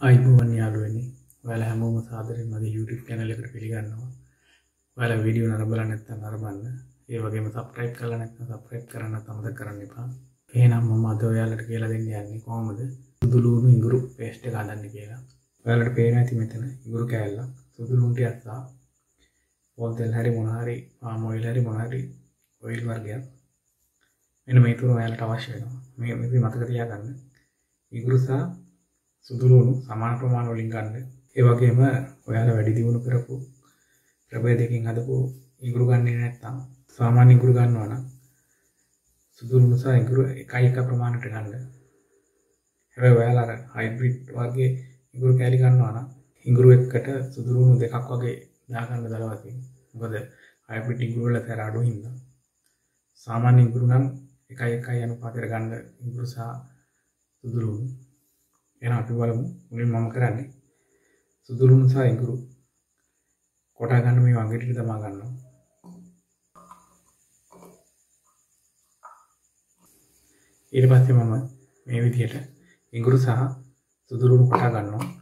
අයිබුවන් යාලුවනි ඔයාල හැමෝම සාදරෙන් මගේ YouTube කැනල එකට පිළිගන්නවා. ඔයාල වීඩියෝ නරබල නැත්තම් නරබන්න ඒ වගේම සබ්ස්ක්‍රයිබ් කරලා නැත්නම් සබ්ස්ක්‍රයිබ් කරන්න අමතක කරන්න එපා. එහෙනම් මම අද ඔයාලට කියලා දෙන්න යන්නේ කොහොමද? සුදු ලුණු ඉඟුරු පේස්ට් එක හදන්න කියලා. ඔයාලට පේනවා ඇති මෙතන ඉඟුරු කෑල්ලක්. සුදු ලුණු ටිකක් සහ පොල් තෙල් හරි මොන හරි පාම් ඔයිල් හරි මොන හරි ඔයිල් වර්ගයක්. මෙන්න මේ තුන ඔයාලට අවශ්‍ය වෙනවා. මේ මේක මතක තියාගන්න. ඉඟුරු සහ සුදුරුණු සමාන ප්‍රමාණ වලින් ගන්න. ඒ වගේම ඔයාලා වැඩි දියුණු කරපු ප්‍රභේදකින් හදපු ඉඟුරු ගන්නේ නැත්නම් සාමාන්‍ය ඉඟුරු ගන්නවා නම් සුදුරුණු සහ ඉඟුරු එකයි එක ප්‍රමාණයට ගන්න. හැබැයි ඔයාලා අර හයිබ්‍රිඩ් වගේ ඉඟුරු කෑලි ගන්නවා නම් ඉඟුරු එකට සුදුරුණු දෙකක් වගේ දාගන්න දලවතින්. මොකද හයිබ්‍රිඩ් ඉඟුරු වල තැර අඩු හින්දා සාමාන්‍ය ඉඟුරු නම් එකයි එකයි අනුපාතයට ගන්න ඉඟුරු සහ සුදුරුණු. එන අපි බලමු. මුලින් මම කරන්නේ සුදුරුණු සහ ඉඟුරු. කොටා ගන්න මේ වගේට තමා ගන්නවා. ඊට පස්සේ මම මේ විදිහට ඉඟුරු සහ සුදුරුණු කොටා ගන්නවා.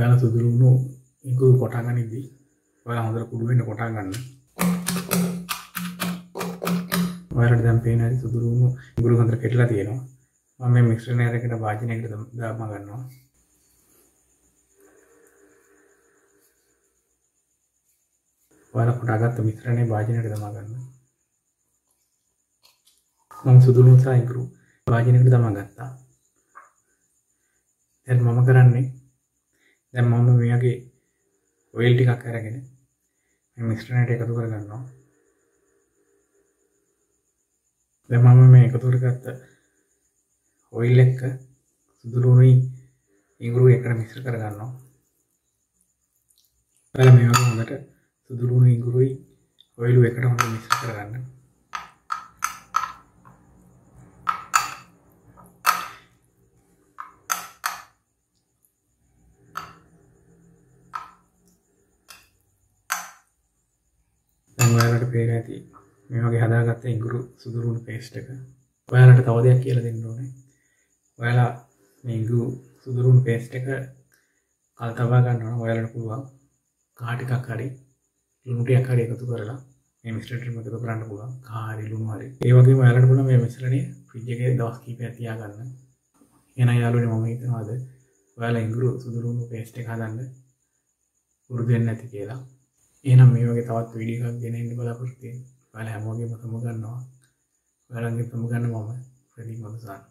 ඔයාල සුදුරුණු ඉඟුරු කොටා ගනිද්දී ඔයාලා හොඳට කුඩු වෙන්න කොටා ගන්න. ඔයාලට දැන් පේන හැටි සුදුරුණු ඉඟුරු හොඳට කෙටලා තියෙනවා. මම මේ මිශ්‍රණය අරගෙන වාජනයකට දාම ගන්නවා. ඔයාලා කොටාගත්ත මිශ්‍රණය වාජනයට දමා ගන්න. මම සුදුරුණු සහ ඉඟුරු වාජනයකට දමා ගත්තා. දැන් මම කරන්නේ දැන් මම මේගේ ඔයිල් ටිකක් අරගෙන මේ මිශ්‍රණයට එකතු කරගන්නවා. දැන් මම මේ එකතු කරගත්ත ඔයිල් එක්ක සුදුලුණුයි ඉඟුරු එකට මිශ්‍ර කරගන්නවා. ඔයාලා මේ වගේ හොඳට සුදුලුණු ඉඟුරුයි ඔයිලු එකට හොඳට මිශ්‍ර කරගන්න. දැන් ඔයාලට පේන ඇති. මේ වගේ හදාගත්ත ඉඟුරු සුදුරුණු පේස්ට් එක. ඔයාලට තව දෙයක් කියලා දෙන්න ඕනේ. ඔයාලා මේ ඉඟුරු සුදුරුණු පේස්ට් එක කල් තබා ගන්න ඕන ඔයාලට පුළුවන්. කහ ටිකක් හරි ලුණු ටිකක් හරි එකතු කරලා මේ මිශ්‍රණයට එකතු කරන්න පුළුවන්. කහ හරි ලුණු හරි. ඒ වගේම ඔයාලට පුළුවන් මේ මිශ්‍රණය ෆ්‍රිජ් එකේ දවස් කිහිපයක් තියාගන්න. එහෙනම් යාළුවනේ මම හිතනවාද? ඔයාලා ඉඟුරු සුදුරුණු පේස්ට් එක හදන්න පුරුදු වෙන්න ඇති කියලා. එහෙනම් මේ වගේ තවත් වීඩියෝ එකක් ගෙන එන්න බලාපොරොත්තු වෙන්න. ඔයාලා හැමෝගෙම සමුගන්නවා. ඔයාලගේ සමුගන්න මම ප්‍රදීප් මදුසාන.